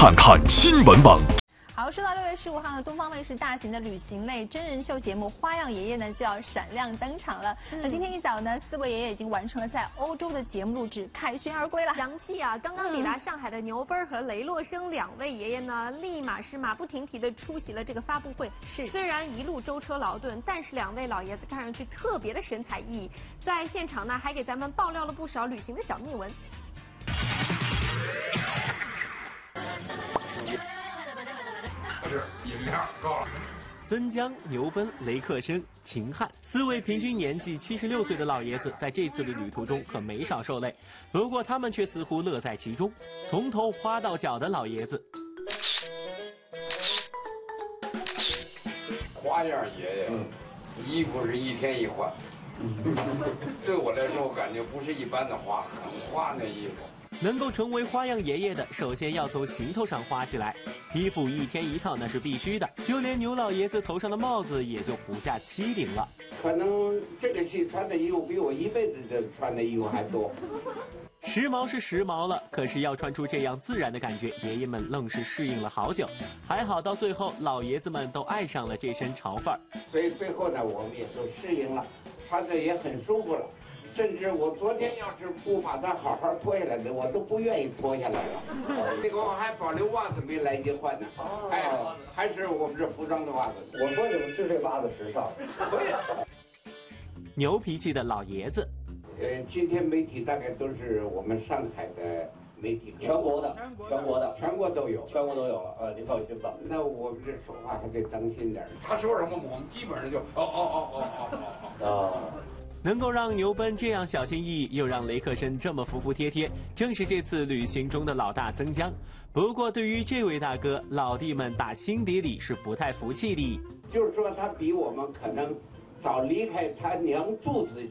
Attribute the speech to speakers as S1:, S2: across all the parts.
S1: 看看新闻网。
S2: 好，说到六月十五号呢，东方卫视大型的旅行类真人秀节目《花样爷爷》呢就要闪亮登场了。那今天一早呢，四位爷爷已经完成了在欧洲的节目录制，凯旋而归了。
S3: 洋气啊！刚刚抵达上海的牛奔和雷洛生两位爷爷呢，立马是马不停蹄的出席了这个发布会。
S2: 是
S3: 虽然一路舟车劳顿，但是两位老爷子看上去特别的神采奕奕，在现场呢还给咱们爆料了不少旅行的小秘闻。
S4: 曾江、牛奔、雷克生、秦汉四位平均年纪七十六岁的老爷子，在这次的旅途中可没少受累，不过他们却似乎乐在其中，从头花到脚的老爷子。
S5: 花样爷爷，衣服是一天一换。对我来说，我感觉不是一般的花，很花那衣服。
S4: 能够成为花样爷爷的，首先要从行头上花起来。衣服一天一套那是必须的，就连牛老爷子头上的帽子也就不下七顶了。
S6: 可能这个戏穿的衣服比我一辈子的穿的衣服还多。
S4: 时髦是时髦了，可是要穿出这样自然的感觉，爷爷们愣是适应了好久。还好到最后，老爷子们都爱上了这身潮范儿。
S6: 所以最后呢，我们也都适应了，穿着也很舒服了。甚至我昨天要是不把它好好脱下来的，我都不愿意脱下来了。那个我还保留袜子没来得及换呢。哎，还是我们这服装的袜子。
S7: 我说你们就这袜子时尚。
S4: 牛脾气的老爷子。
S6: 呃，今天媒体大概都是我们上海的媒体，
S7: 全国的，全国的，
S6: 全国都有，
S7: 全国都有了。啊，您放心吧。
S6: 那我们这说话还得当心点
S5: 他说什么，我们基本上就哦哦哦哦哦哦。
S7: 啊。
S4: 能够让牛奔这样小心翼翼，又让雷克申这么服服帖帖，正是这次旅行中的老大曾江。不过，对于这位大哥，老弟们打心底里是不太服气的。
S6: 就是说，他比我们可能早离开他娘肚子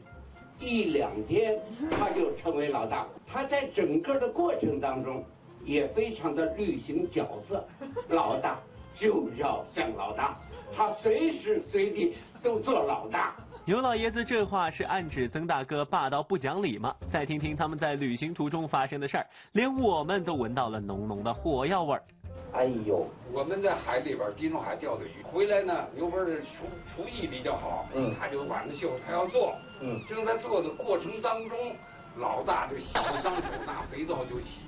S6: 一两天，他就成为老大。他在整个的过程当中，也非常的履行角色。老大就要像老大，他随时随地都做老大。
S4: 牛老爷子这话是暗指曾大哥霸道不讲理吗？再听听他们在旅行途中发生的事儿，连我们都闻到了浓浓的火药味儿。
S7: 哎呦，
S5: 我们在海里边地中海钓的鱼，回来呢，牛奔的厨厨艺比较好，嗯，他就晚上秀他要做，嗯，正在做的过程当中，老大就洗了脏手，拿肥皂就洗，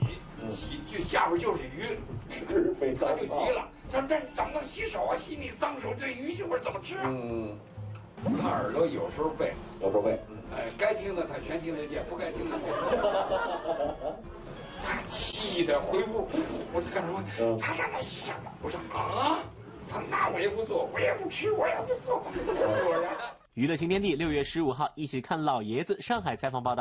S5: 洗就下边就是鱼，
S7: 是肥皂，
S5: 他就急了，他说这怎么能洗手啊？洗你脏手，这鱼腥味怎么吃啊？嗯。他耳朵有时候背，
S7: 有时候背，
S5: 哎，该听的他全听得见，不该听的。他气的回屋，我说干什么？他干那洗脚呢。我说啊，他那我也不做，我也不吃，我也不做。
S4: 娱乐新天地六月十五号一起看老爷子上海采访报道。